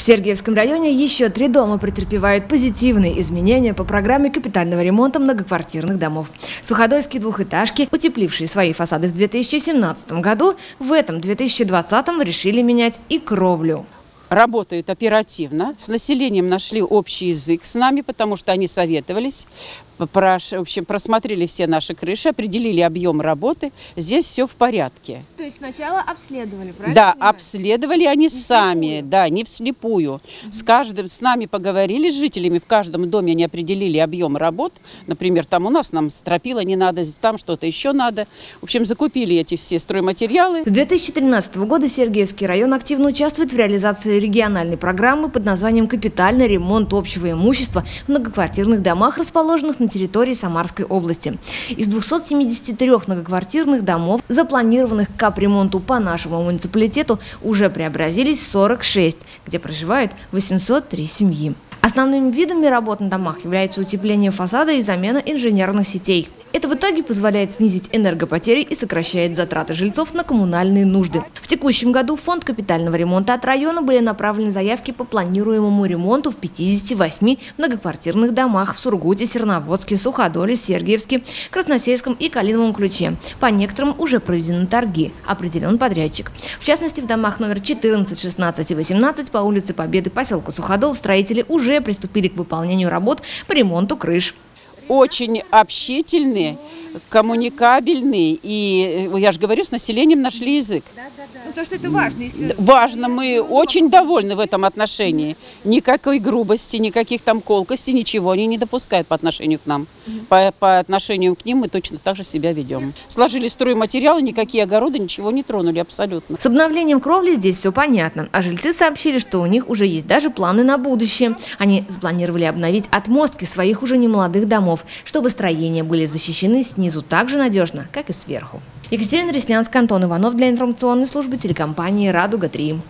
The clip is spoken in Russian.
В Сергиевском районе еще три дома претерпевают позитивные изменения по программе капитального ремонта многоквартирных домов. Суходольские двухэтажки, утеплившие свои фасады в 2017 году, в этом 2020 решили менять и кровлю. Работают оперативно, с населением нашли общий язык с нами, потому что они советовались, в общем, просмотрели все наши крыши, определили объем работы. Здесь все в порядке. То есть сначала обследовали, правильно? Да, обследовали они не сами, вслепую. да, не вслепую. Угу. С каждым, с нами поговорили, с жителями в каждом доме они определили объем работ. Например, там у нас нам стропила не надо, там что-то еще надо. В общем, закупили эти все стройматериалы. С 2013 года Сергиевский район активно участвует в реализации региональной программы под названием «Капитальный ремонт общего имущества в многоквартирных домах, расположенных на территории Самарской области. Из 273 многоквартирных домов, запланированных к капремонту по нашему муниципалитету, уже преобразились 46, где проживают 803 семьи. Основными видами работ на домах являются утепление фасада и замена инженерных сетей. Это в итоге позволяет снизить энергопотери и сокращает затраты жильцов на коммунальные нужды. В текущем году в фонд капитального ремонта от района были направлены заявки по планируемому ремонту в 58 многоквартирных домах в Сургуте, Серноводске, Суходоле, Сергиевске, Красносельском и Калиновом ключе. По некоторым уже проведены торги, определен подрядчик. В частности, в домах номер 14, 16 и 18 по улице Победы поселка Суходол строители уже приступили к выполнению работ по ремонту крыш. Очень общительные, коммуникабельные. И, э, я же говорю, с населением нашли язык. Ну, то, что это важно. Если... Важно. Мы очень довольны в этом отношении. Никакой грубости, никаких там колкостей, ничего они не допускают по отношению к нам. По, по отношению к ним мы точно так же себя ведем. Сложили стройматериалы, никакие огороды, ничего не тронули абсолютно. С обновлением кровли здесь все понятно. А жильцы сообщили, что у них уже есть даже планы на будущее. Они запланировали обновить отмостки своих уже немолодых домов, чтобы строения были защищены снизу так же надежно, как и сверху. Екатерина Реснянская, Антон Иванов для информационной службы телекомпании «Радуга-3».